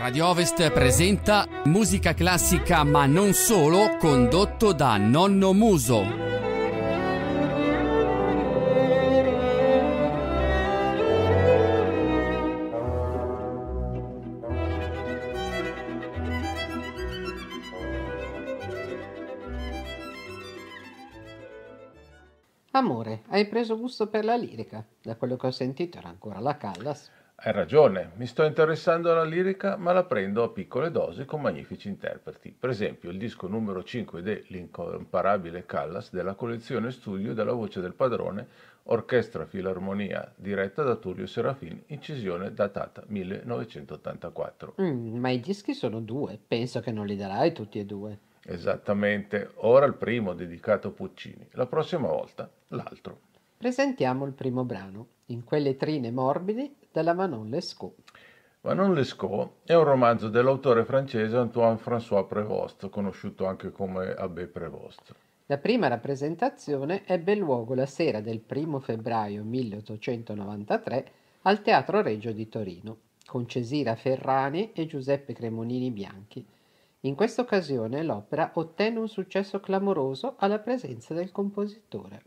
Radio Ovest presenta musica classica ma non solo, condotto da Nonno Muso. Amore, hai preso gusto per la lirica? Da quello che ho sentito era ancora la Callas. Hai ragione, mi sto interessando alla lirica, ma la prendo a piccole dosi con magnifici interpreti. Per esempio, il disco numero 5 dell'incomparabile Callas della collezione studio della voce del padrone, Orchestra Filarmonia, diretta da Tullio Serafin, incisione datata 1984. Mm, ma i dischi sono due, penso che non li darai tutti e due. Esattamente, ora il primo dedicato a Puccini, la prossima volta l'altro. Presentiamo il primo brano, In quelle trine morbidi, della Manon Lescaut. Manon Lescaut è un romanzo dell'autore francese Antoine-François Prévost, conosciuto anche come Abbé Prévost. La prima rappresentazione ebbe luogo la sera del 1 febbraio 1893 al Teatro Regio di Torino, con Cesira Ferrani e Giuseppe Cremonini Bianchi, in questa occasione l'opera ottenne un successo clamoroso alla presenza del compositore.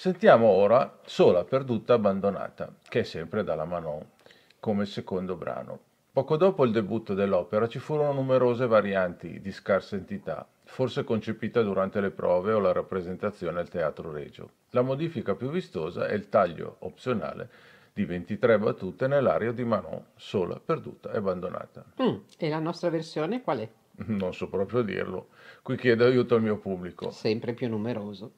Sentiamo ora Sola, perduta, abbandonata, che è sempre dalla Manon, come secondo brano. Poco dopo il debutto dell'opera ci furono numerose varianti di scarsa entità, forse concepita durante le prove o la rappresentazione al Teatro Regio. La modifica più vistosa è il taglio opzionale di 23 battute nell'aria di Manon, sola, perduta e abbandonata. Mm, e la nostra versione qual è? Non so proprio dirlo. Qui chiedo aiuto al mio pubblico. Sempre più numeroso.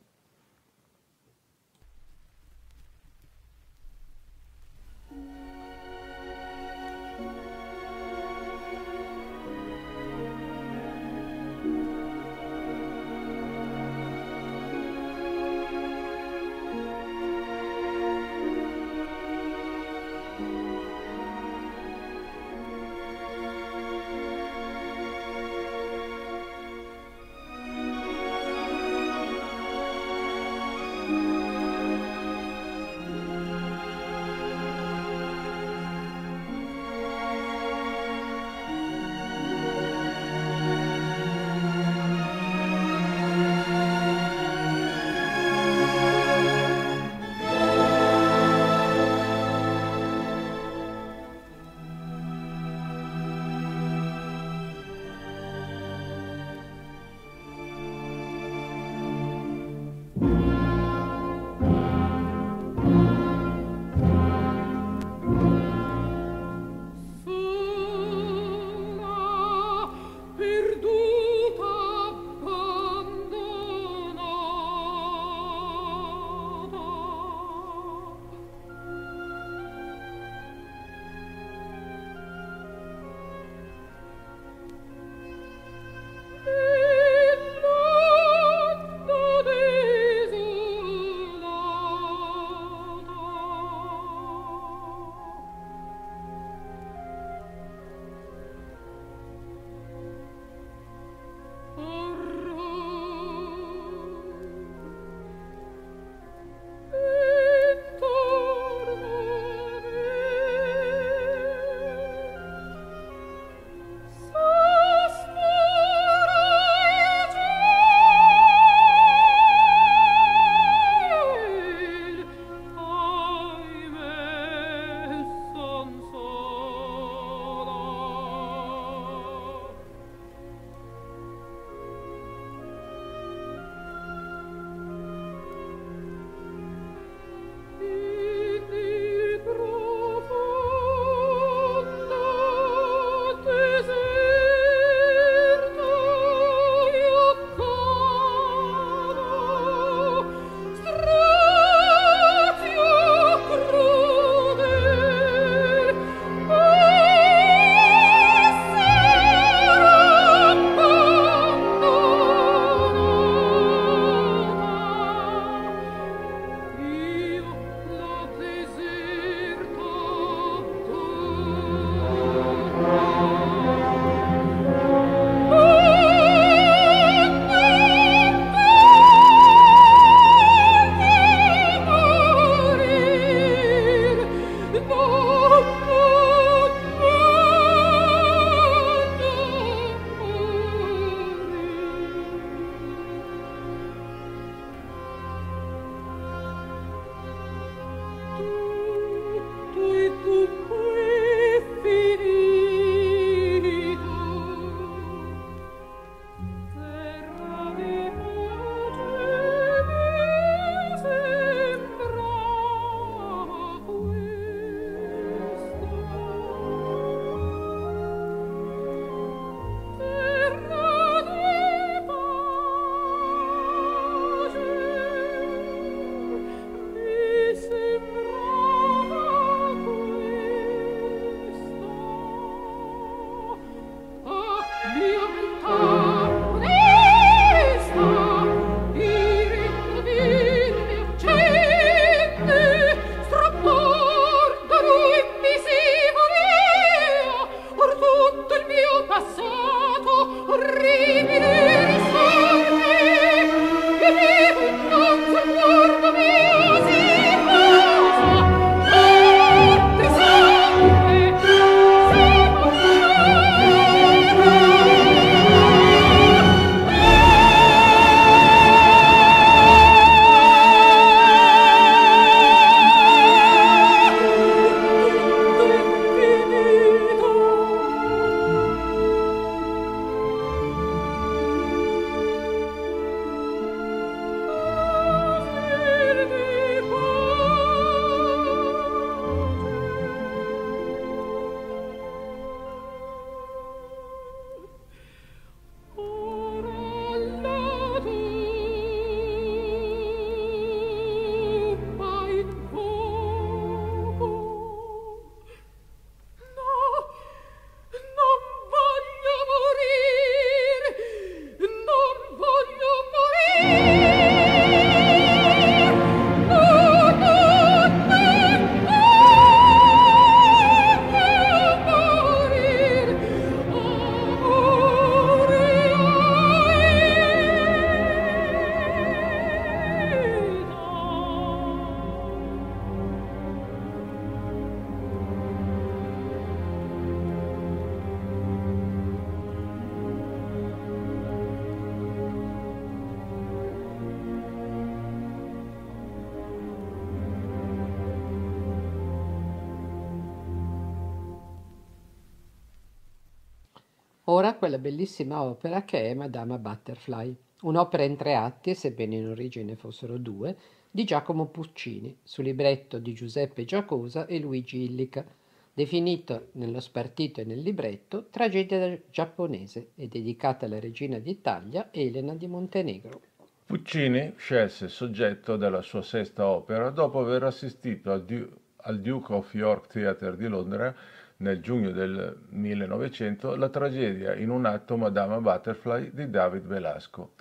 Quella bellissima opera che è Madama Butterfly, un'opera in tre atti, sebbene in origine fossero due, di Giacomo Puccini, su libretto di Giuseppe Giacosa e Luigi Illica, definito nello spartito e nel libretto tragedia giapponese e dedicata alla regina d'Italia Elena di Montenegro. Puccini scelse soggetto della sua sesta opera dopo aver assistito al, du- al Duke of York Theatre di Londra nel giugno del 1900 la tragedia in un atto Madama Butterfly di David Velasco,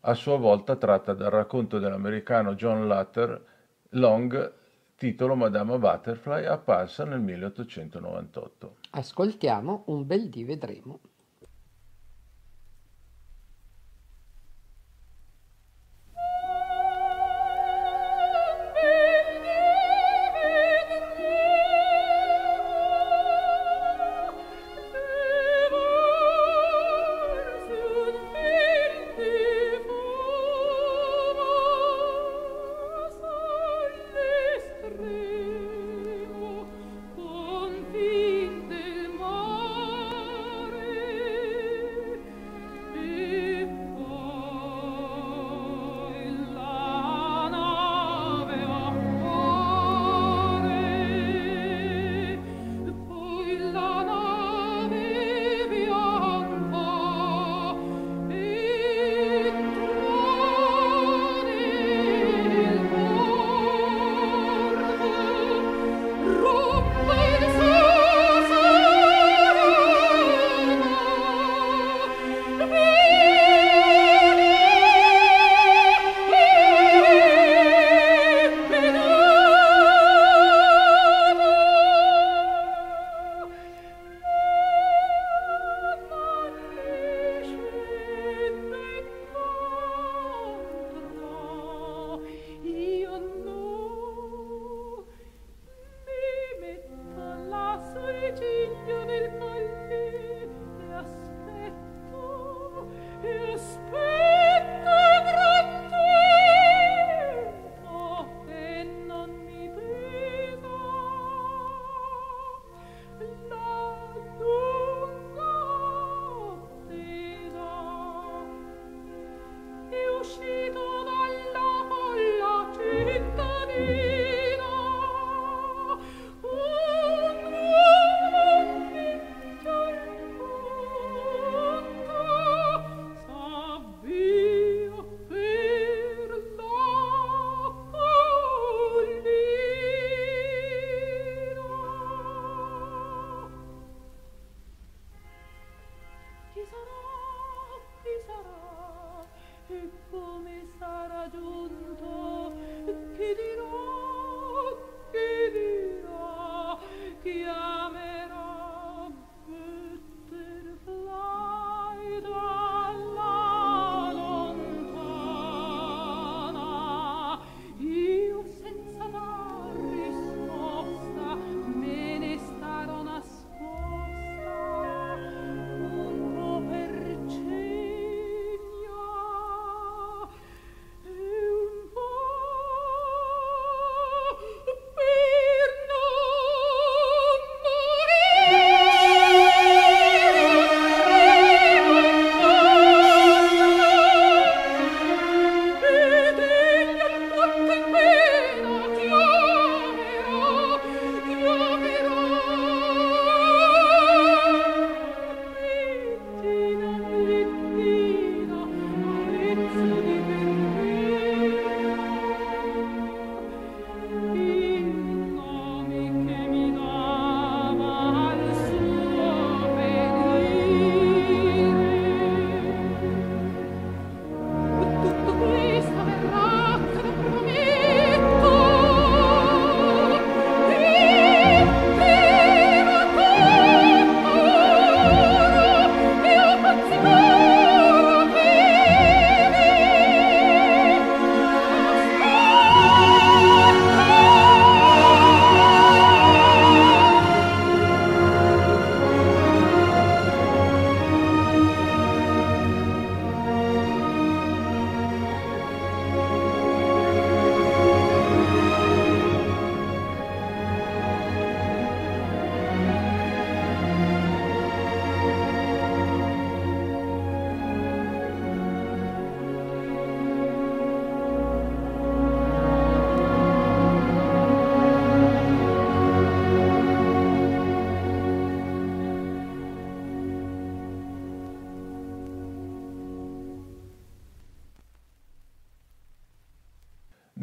a sua volta tratta dal racconto dell'americano John Lutter Long, titolo Madama Butterfly, apparsa nel 1898. Ascoltiamo Un bel dì vedremo.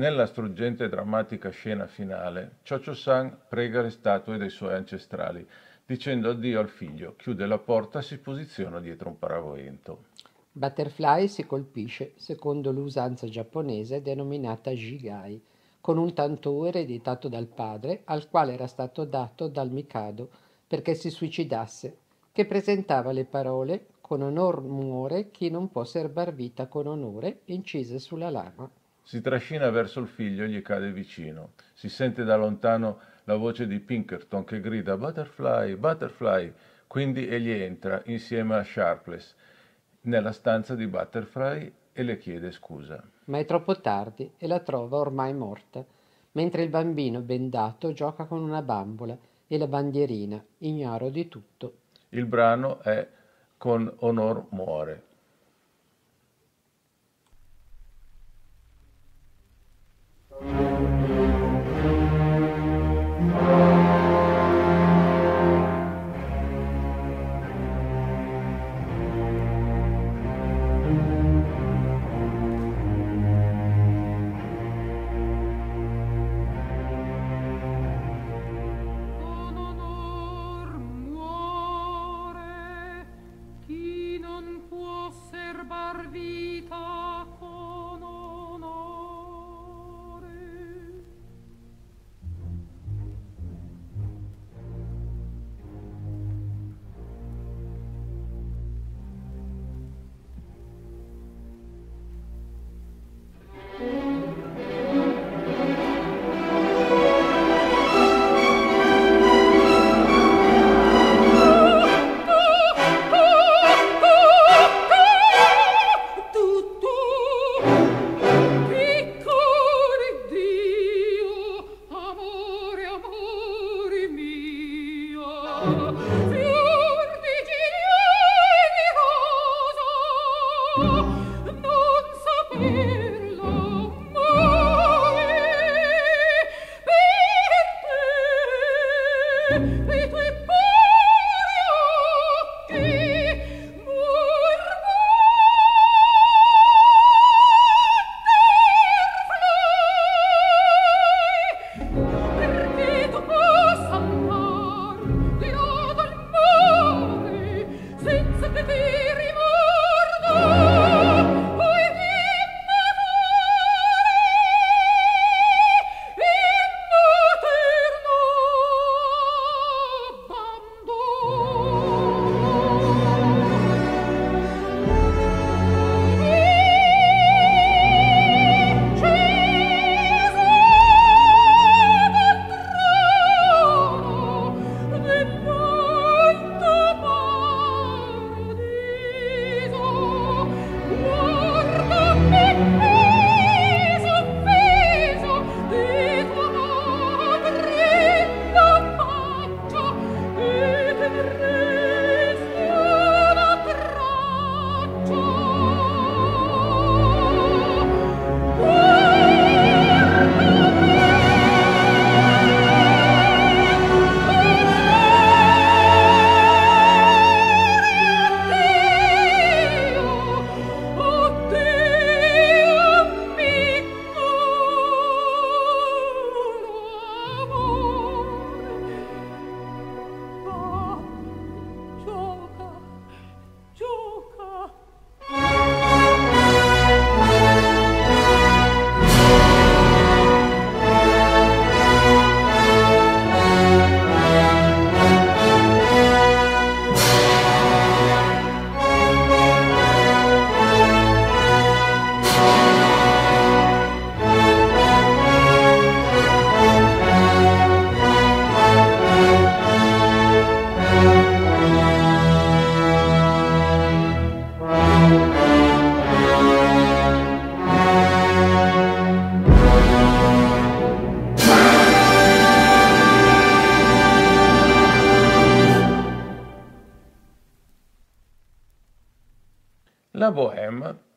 Nella struggente e drammatica scena finale, Cho-Cho-San prega le statue dei suoi ancestrali, dicendo addio al figlio, chiude la porta e si posiziona dietro un paravento. Butterfly si colpisce, secondo l'usanza giapponese denominata Jigai, con un tantù ereditato dal padre, al quale era stato dato dal Mikado perché si suicidasse, che presentava le parole con onor muore chi non può serbar vita con onore, incise sulla lama. Si trascina verso il figlio e gli cade vicino. Si sente da lontano la voce di Pinkerton che grida Butterfly, Butterfly. Quindi egli entra insieme a Sharpless nella stanza di Butterfly e le chiede scusa. Ma è troppo tardi e la trova ormai morta, mentre il bambino bendato gioca con una bambola e la bandierina, ignaro di tutto. Il brano è Con onor muore.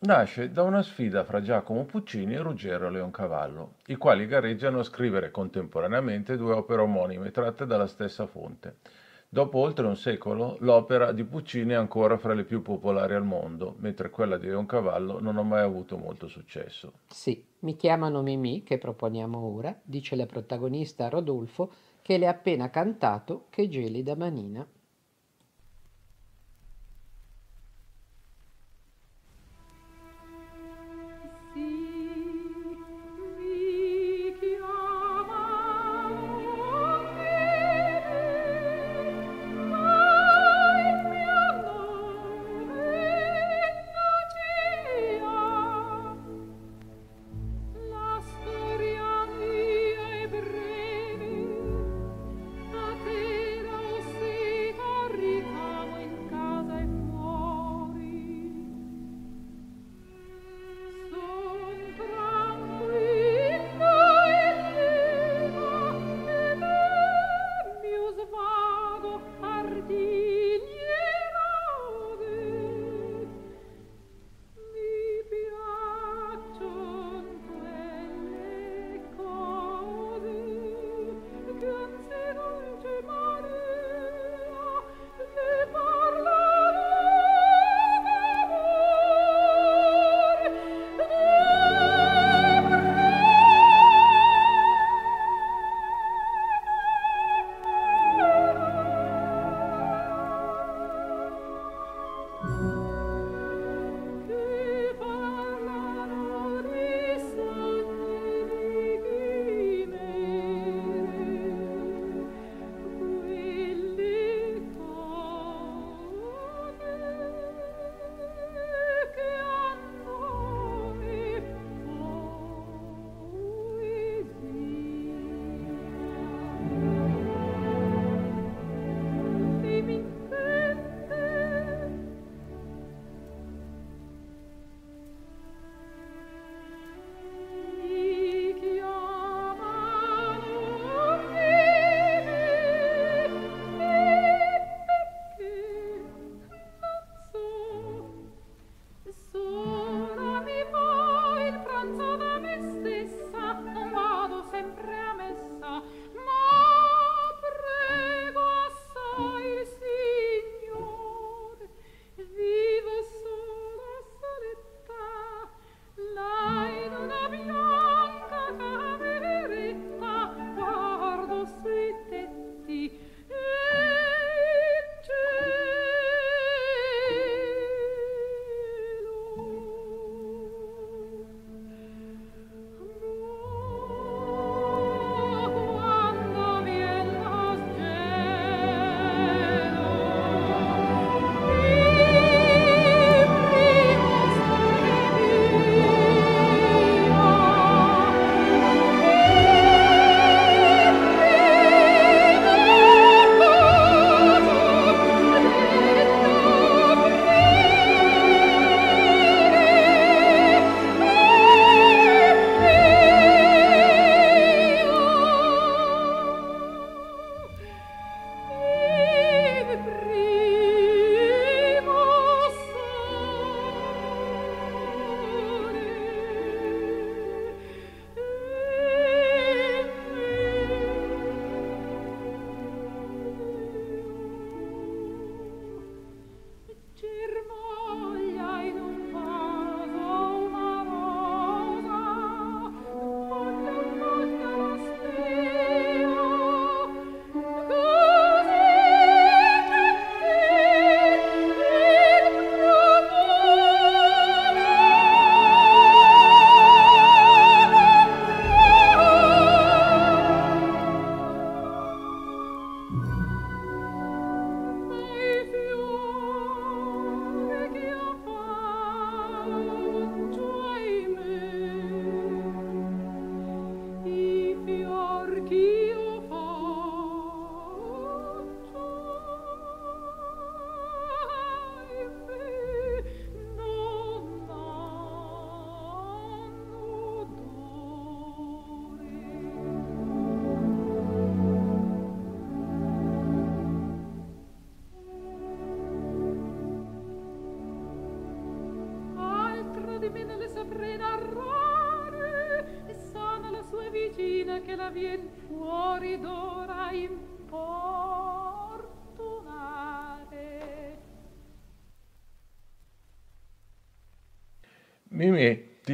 Nasce da una sfida fra Giacomo Puccini e Ruggero Leoncavallo, i quali gareggiano a scrivere contemporaneamente due opere omonime tratte dalla stessa fonte. Dopo oltre un secolo, l'opera di Puccini è ancora fra le più popolari al mondo, mentre quella di Leoncavallo non ha mai avuto molto successo. Sì, mi chiamano Mimì, che proponiamo ora, dice la protagonista Rodolfo, che le ha appena cantato Che gelida manina.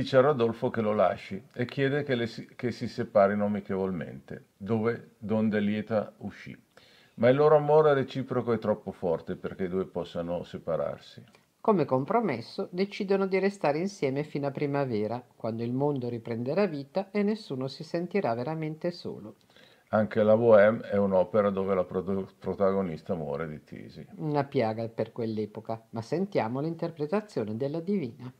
Dice a Rodolfo che lo lasci e chiede che, le, che si separino amichevolmente, dove donde lieta uscì. Ma il loro amore reciproco è troppo forte perché i due possano separarsi. Come compromesso decidono di restare insieme fino a primavera, quando il mondo riprenderà vita e nessuno si sentirà veramente solo. Anche la Bohème è un'opera dove la protagonista muore di tisi. Una piaga per quell'epoca, ma sentiamo l'interpretazione della Divina.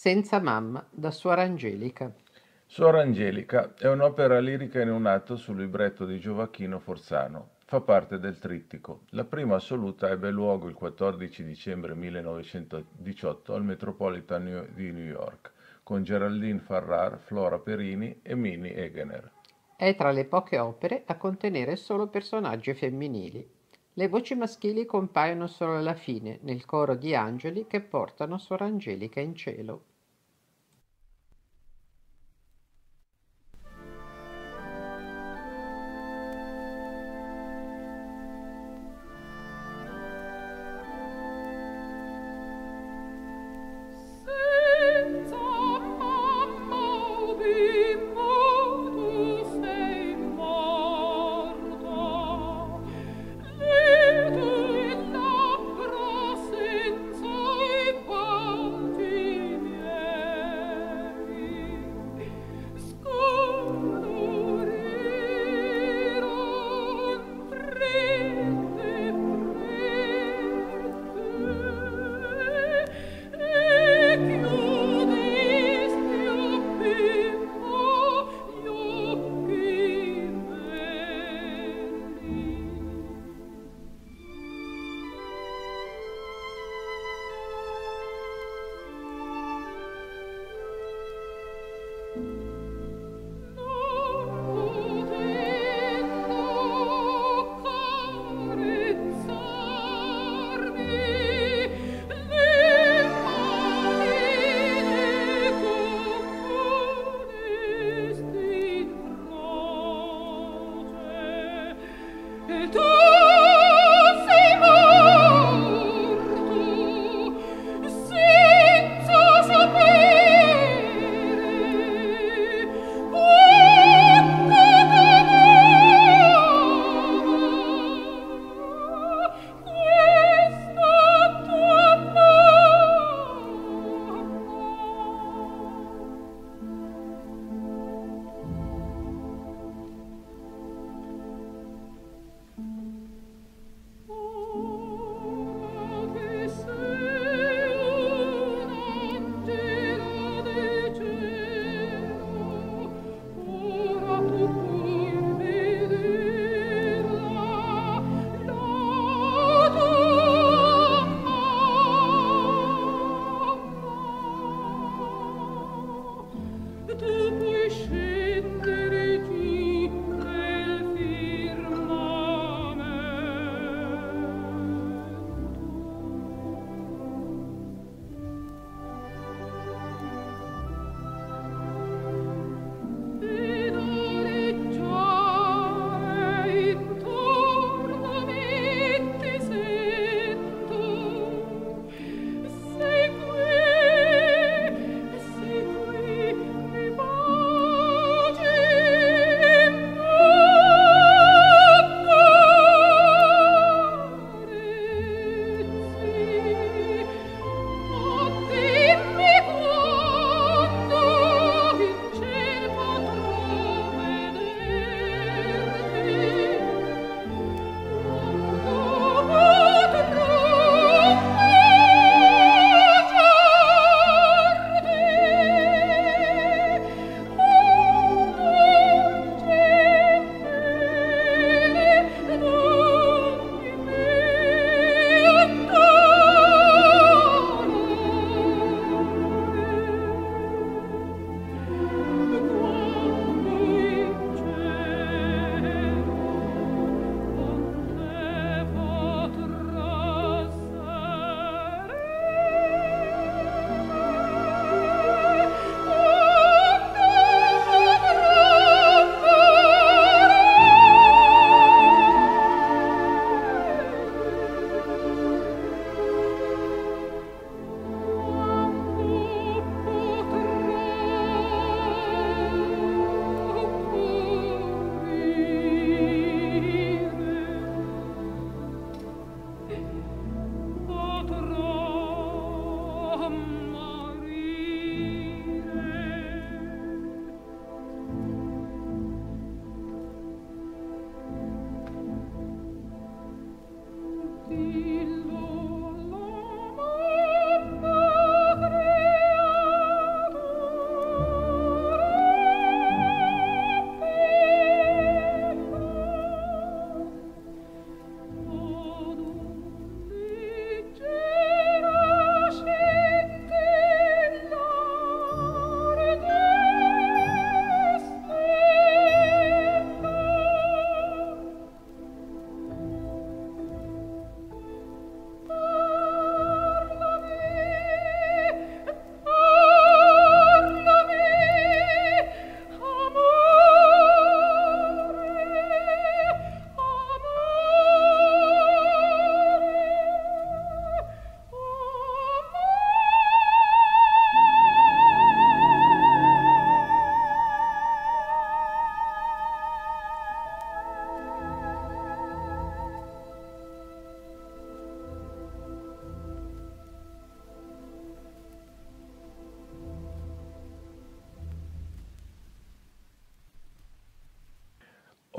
Senza mamma, da Suor Angelica. Suor Angelica è un'opera lirica in un atto sul libretto di Giovacchino Forzano. Fa parte del trittico. La prima assoluta ebbe luogo il 14 dicembre 1918 al Metropolitan di New York con Geraldine Farrar, Flora Perini e Minnie Egener. È tra le poche opere a contenere solo personaggi femminili. Le voci maschili compaiono solo alla fine, nel coro di angeli che portano Suor Angelica in cielo.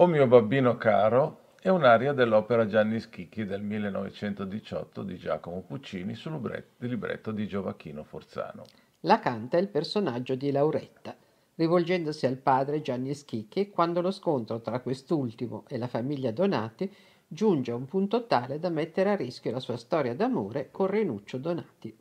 O mio babbino caro è un'aria dell'opera Gianni Schicchi del 1918 di Giacomo Puccini sul libretto di Giovacchino Forzano. La canta il personaggio di Lauretta, rivolgendosi al padre Gianni Schicchi quando lo scontro tra quest'ultimo e la famiglia Donati giunge a un punto tale da mettere a rischio la sua storia d'amore con Renuccio Donati.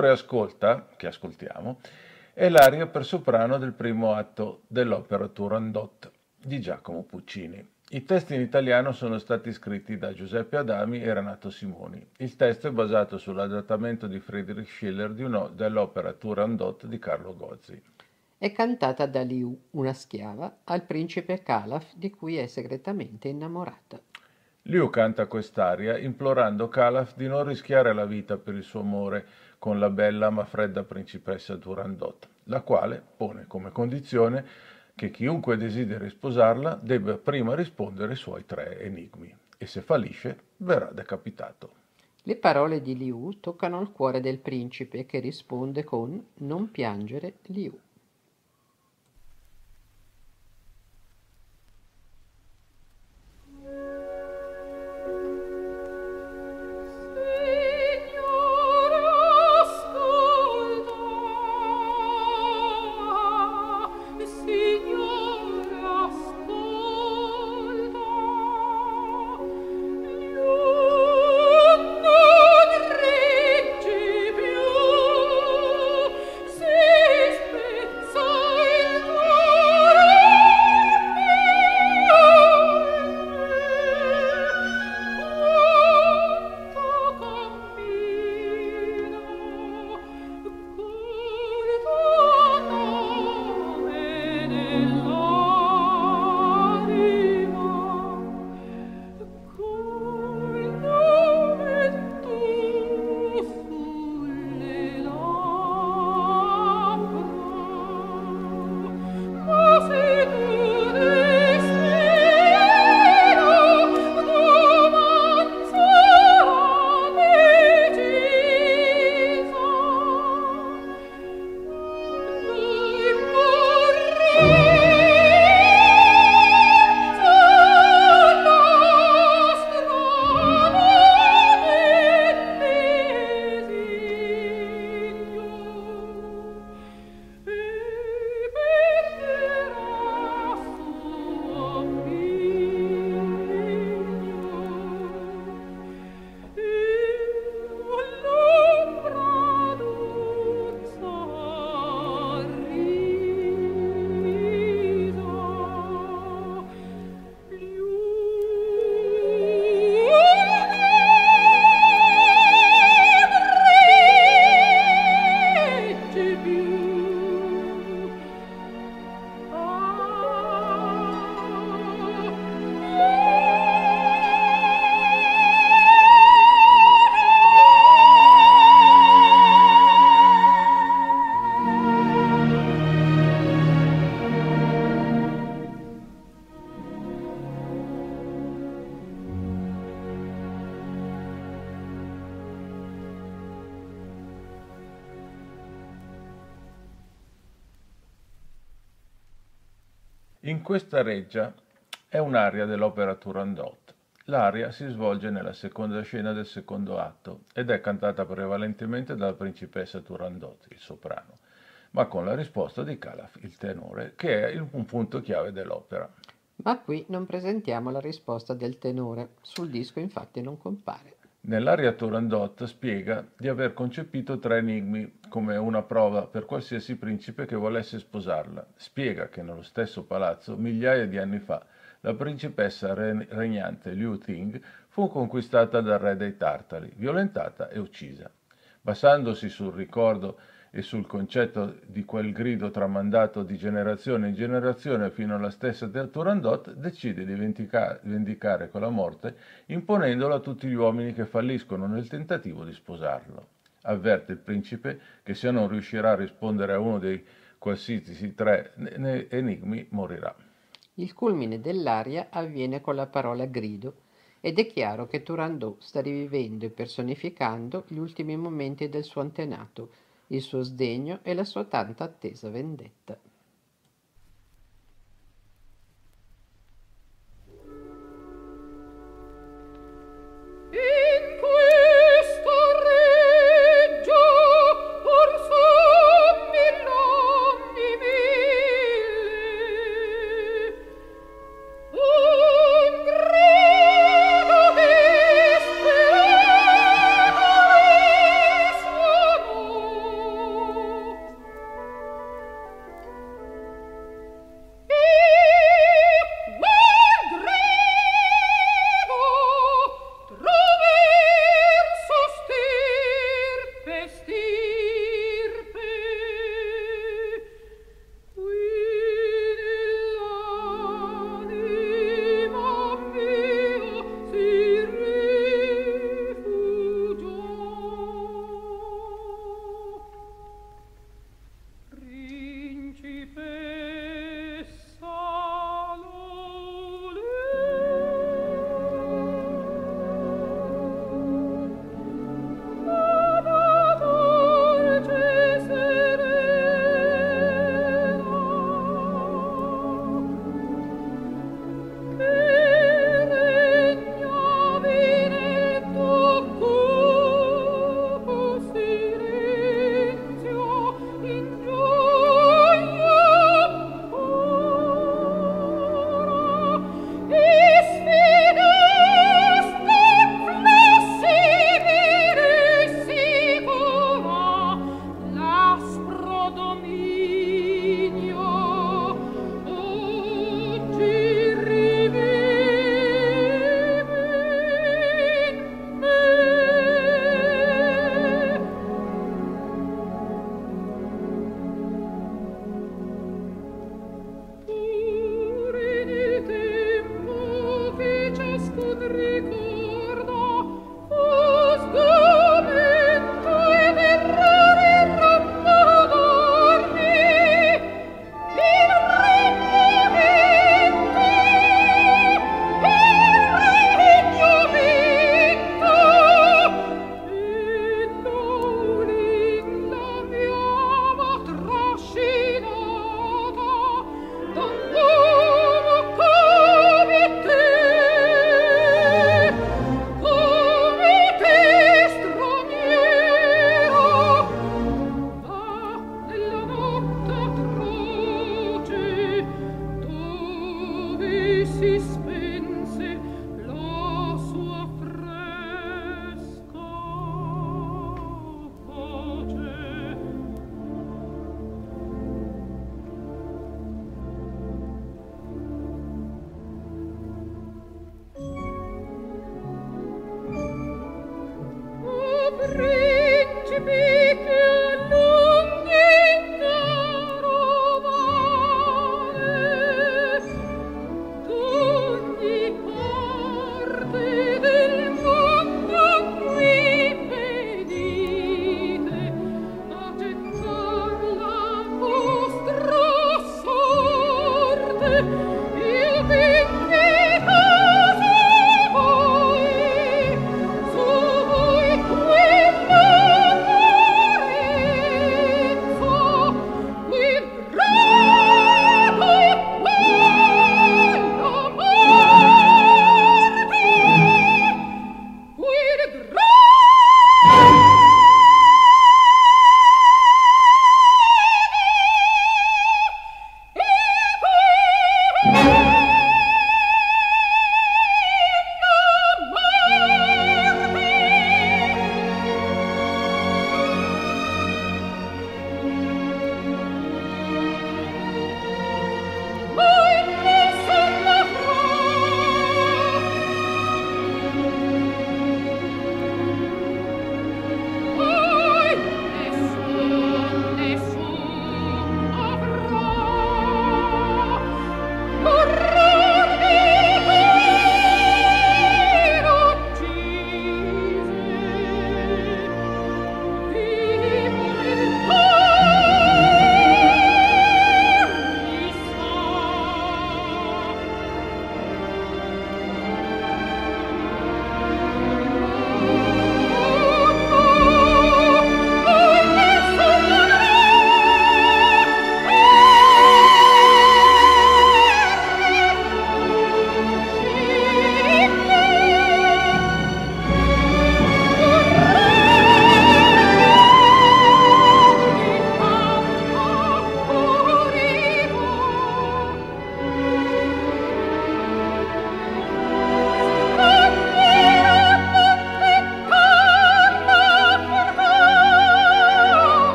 Signore ascolta, che ascoltiamo, è l'aria per soprano del primo atto dell'opera Turandot di Giacomo Puccini. I testi in italiano sono stati scritti da Giuseppe Adami e Renato Simoni. Il testo è basato sull'adattamento di Friedrich Schiller di uno, dell'opera Turandot di Carlo Gozzi. È cantata da Liu, una schiava, al principe Calaf di cui è segretamente innamorata. Liu canta quest'aria implorando Calaf di non rischiare la vita per il suo amore con la bella ma fredda principessa Durandot, la quale pone come condizione che chiunque desideri sposarla debba prima rispondere ai suoi tre enigmi e se fallisce verrà decapitato. Le parole di Liu toccano il cuore del principe che risponde con Non piangere Liu. Questa reggia è un'aria dell'opera Turandot. L'aria si svolge nella seconda scena del secondo atto ed è cantata prevalentemente dalla principessa Turandot, il soprano, ma con la risposta di Calaf, il tenore, che è un punto chiave dell'opera. Ma qui non presentiamo la risposta del tenore, sul disco infatti non compare. Nell'aria Turandot spiega di aver concepito tre enigmi come una prova per qualsiasi principe che volesse sposarla. Spiega che nello stesso palazzo, migliaia di anni fa, la principessa regnante Liu Ting fu conquistata dal re dei Tartari, violentata e uccisa. Basandosi sul ricordo e sul concetto di quel grido tramandato di generazione in generazione fino alla stessa del Turandot, decide di vendicare quella morte imponendola a tutti gli uomini che falliscono nel tentativo di sposarlo. Avverte il principe che se non riuscirà a rispondere a uno dei qualsiasi tre enigmi morirà. Il culmine dell'aria avviene con la parola grido ed è chiaro che Turandot sta rivivendo e personificando gli ultimi momenti del suo antenato, il suo sdegno e la sua tanta attesa vendetta.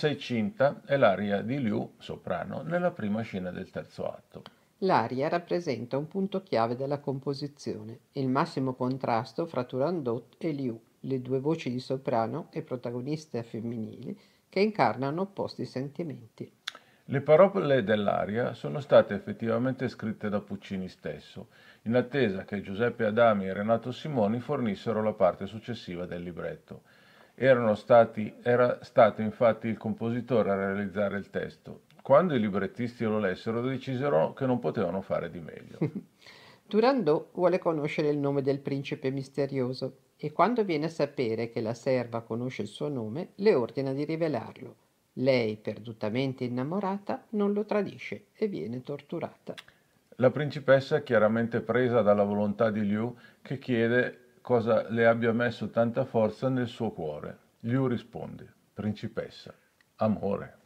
Che di gel sei cinta è l'aria di Liu, soprano, nella prima scena del terzo atto. L'aria rappresenta un punto chiave della composizione, il massimo contrasto fra Turandot e Liu, le due voci di soprano e protagoniste femminili che incarnano opposti sentimenti. Le parole dell'aria sono state effettivamente scritte da Puccini stesso, in attesa che Giuseppe Adami e Renato Simoni fornissero la parte successiva del libretto. Stati, era stato infatti il compositore a realizzare il testo. Quando i librettisti lo lessero decisero che non potevano fare di meglio. Turandot vuole conoscere il nome del principe misterioso e quando viene a sapere che la serva conosce il suo nome le ordina di rivelarlo. Lei, perdutamente innamorata, non lo tradisce e viene torturata. La principessa è chiaramente presa dalla volontà di Liu che chiede cosa le abbia messo tanta forza nel suo cuore. Liu risponde, principessa, amore.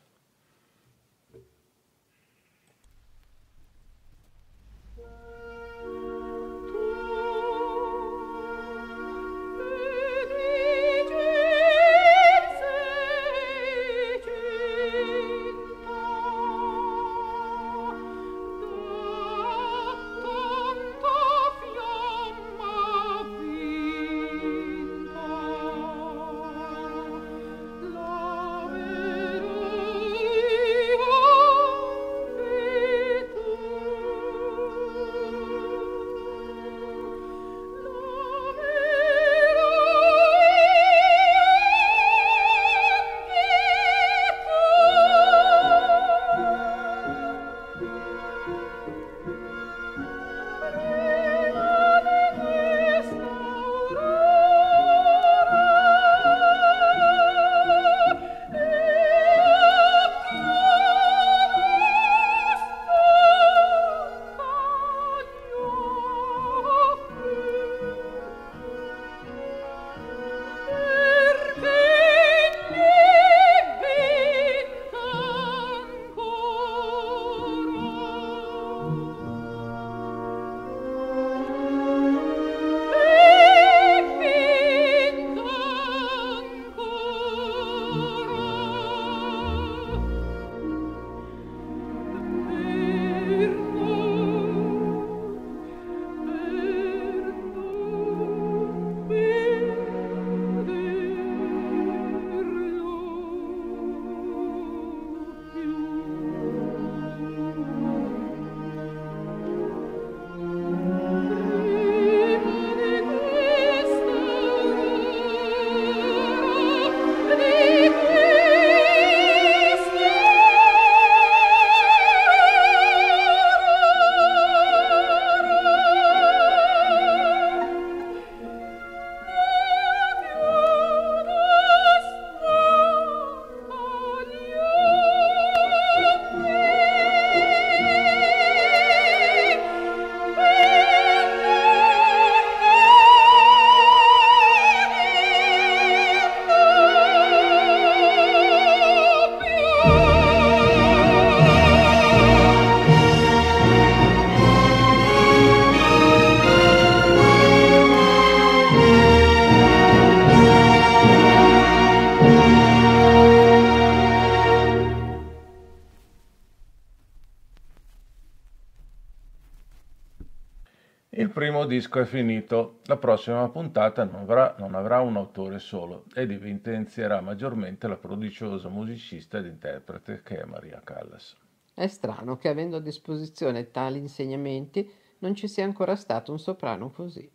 Disco è finito, la prossima puntata non avrà, non avrà, un autore solo ed evidenzierà maggiormente la prodigiosa musicista ed interprete che è Maria Callas. È strano che avendo a disposizione tali insegnamenti non ci sia ancora stato un soprano così.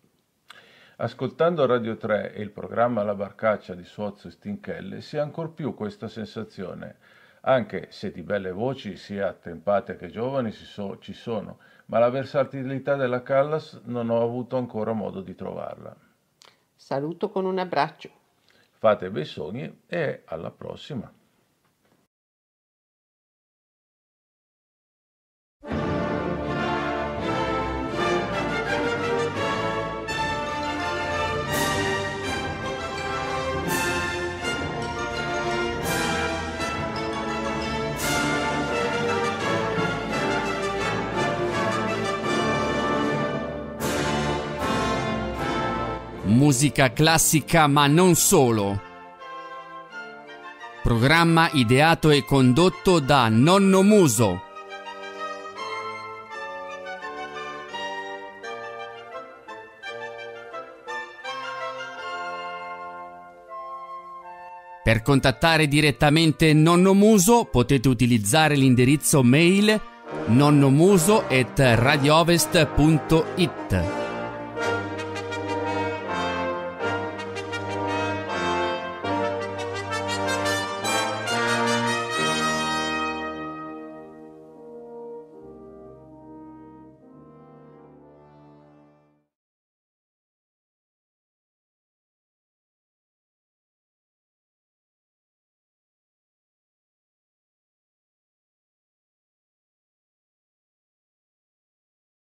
Ascoltando Radio 3 e il programma La Barcaccia di Suozzo e Stinchelle si ha ancor più questa sensazione, anche se di belle voci sia attempate che giovani ci sono, ma la versatilità della Callas non ho avuto ancora modo di trovarla. Saluto con un abbraccio. Fate bei sogni e alla prossima. Musica classica ma non solo. Programma ideato e condotto da Nonno Muso. Per contattare direttamente Nonno Muso potete utilizzare l'indirizzo mail nonnomuso@radioovest.it.